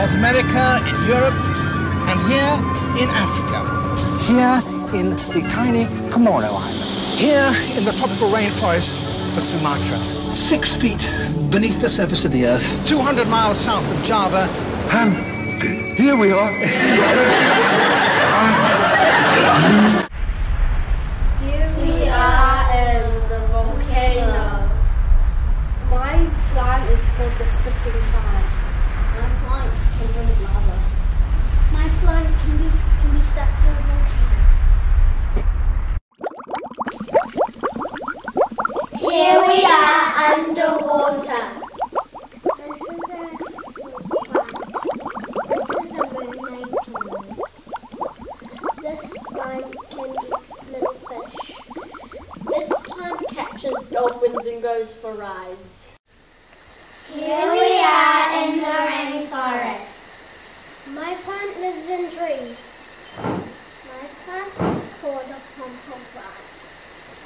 North America, in Europe, and here in Africa. Here in the tiny Comoro Islands. Here in the tropical rainforest of Sumatra. Six feet beneath the surface of the earth. 200 miles south of Java. And here we are. Here we are in the volcano. My plant is called the spitting plant. My plant can drink lava. My plant can be can be Here we are underwater. This is a plant. This is a plant. This plant can fish. This plant catches dolphins and goes for rides. Here we are in the rainforest. My plant lives in trees. My plant is called a pom-pom plant.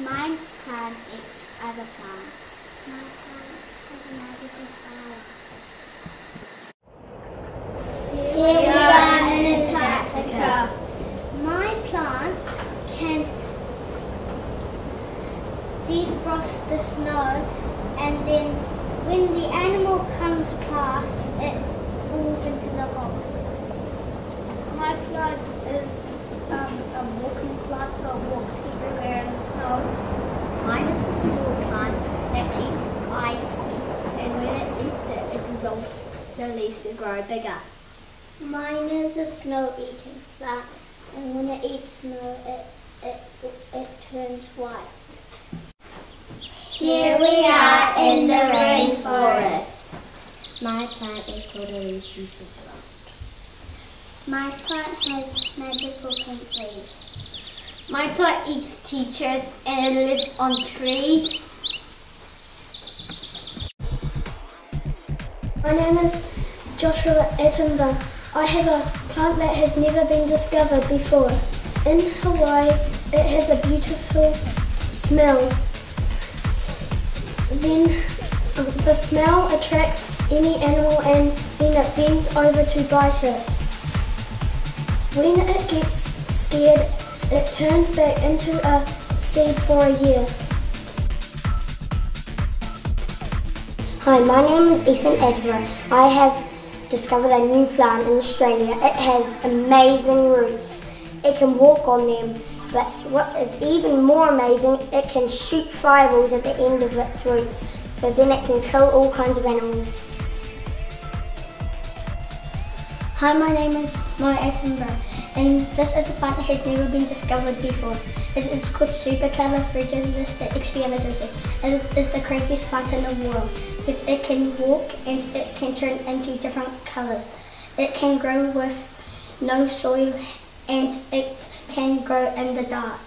My plant eats other plants. My plant has a magical. Here we in. My can defrost the snow and then when the animal comes past, it falls into the hole. My plant is um, a walking plant, so it walks everywhere in the snow. Mine is a sewer plant that eats ice, and when it eats it, it dissolves the leaves to grow bigger. Mine is a snow-eating plant, and when it eats snow, it, it, it turns white. Here we are in the rainforest. My plant is called a leaf plant. My plant has magical leaves. My plant eats teachers and lives on trees. My name is Joshua Attenborough. I have a plant that has never been discovered before. In Hawaii, it has a beautiful smell. Then um, the smell attracts any animal and then it bends over to bite it. When it gets scared, it turns back into a seed for a year. Hi, my name is Ethan Attenborough. I have discovered a new plant in Australia. It has amazing roots. It can walk on them, but what is even more amazing, it can shoot fireballs at the end of its roots, so then it can kill all kinds of animals. Hi, my name is Mo Attenborough, and this is a plant that has never been discovered before. It is called Supercalifragilisticexpialidocious. It is the craziest plant in the world because it can walk and it can turn into different colours. It can grow with no soil and it can grow in the dark.